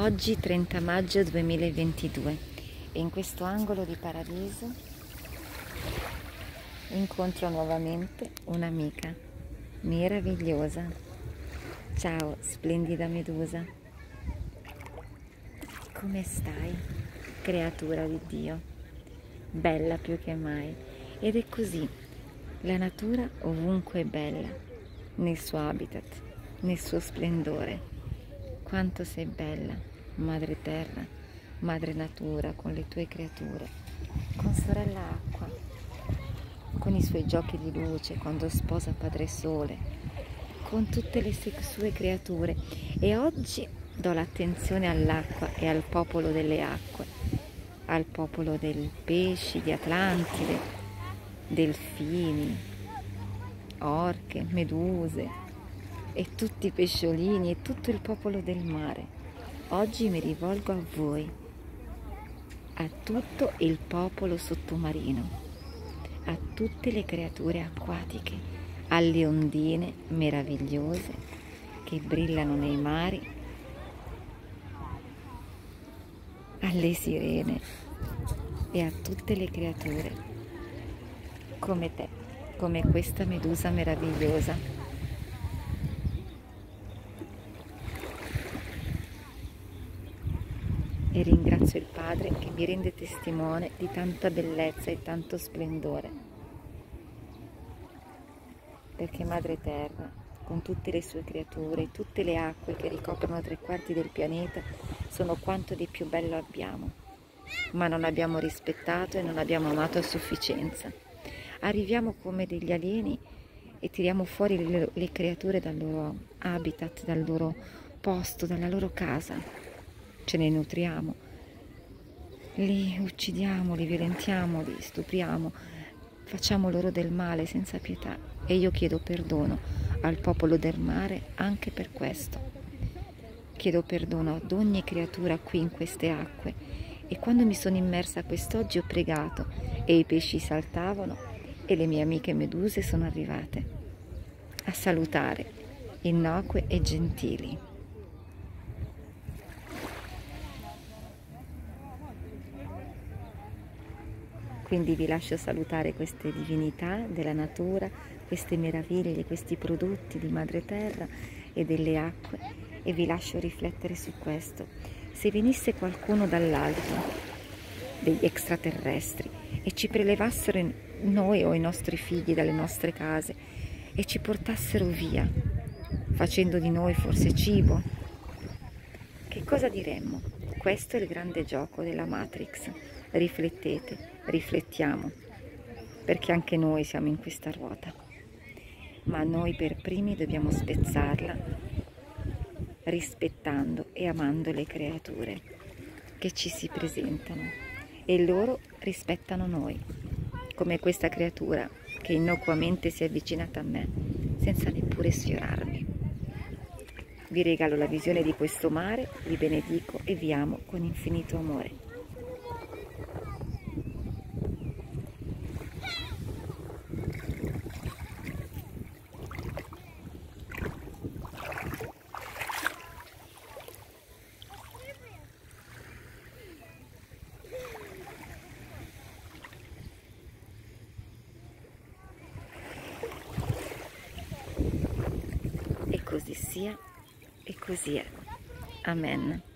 Oggi 30 maggio 2022 e in questo angolo di paradiso incontro nuovamente un'amica meravigliosa. Ciao, splendida medusa. Come stai, creatura di Dio? Bella più che mai. Ed è così. La natura ovunque è bella, nel suo habitat, nel suo splendore quanto sei bella, madre terra, madre natura, con le tue creature, con sorella acqua, con i suoi giochi di luce, quando sposa padre sole, con tutte le sue creature. E oggi do l'attenzione all'acqua e al popolo delle acque, al popolo dei pesci, di Atlantide, delfini, orche, meduse, e tutti i pesciolini e tutto il popolo del mare. Oggi mi rivolgo a voi, a tutto il popolo sottomarino, a tutte le creature acquatiche, alle ondine meravigliose che brillano nei mari, alle sirene e a tutte le creature come te, come questa medusa meravigliosa e ringrazio il Padre che mi rende testimone di tanta bellezza e tanto splendore. Perché Madre Terra, con tutte le sue creature, tutte le acque che ricoprono tre quarti del pianeta, sono quanto di più bello abbiamo, ma non abbiamo rispettato e non abbiamo amato a sufficienza. Arriviamo come degli alieni e tiriamo fuori le, le creature dal loro habitat, dal loro posto, dalla loro casa ce ne nutriamo, li uccidiamo, li violentiamo, li stupriamo, facciamo loro del male senza pietà e io chiedo perdono al popolo del mare anche per questo. Chiedo perdono ad ogni creatura qui in queste acque e quando mi sono immersa quest'oggi ho pregato e i pesci saltavano e le mie amiche meduse sono arrivate a salutare, innocue e gentili. Quindi vi lascio salutare queste divinità della natura, queste meraviglie, questi prodotti di Madre Terra e delle acque e vi lascio riflettere su questo. Se venisse qualcuno dall'alto, degli extraterrestri, e ci prelevassero noi o i nostri figli dalle nostre case e ci portassero via, facendo di noi forse cibo, che cosa diremmo? Questo è il grande gioco della Matrix. Riflettete riflettiamo, perché anche noi siamo in questa ruota, ma noi per primi dobbiamo spezzarla rispettando e amando le creature che ci si presentano e loro rispettano noi, come questa creatura che innocuamente si è avvicinata a me senza neppure sfiorarmi. Vi regalo la visione di questo mare, vi benedico e vi amo con infinito amore. così sia e così è. Amen.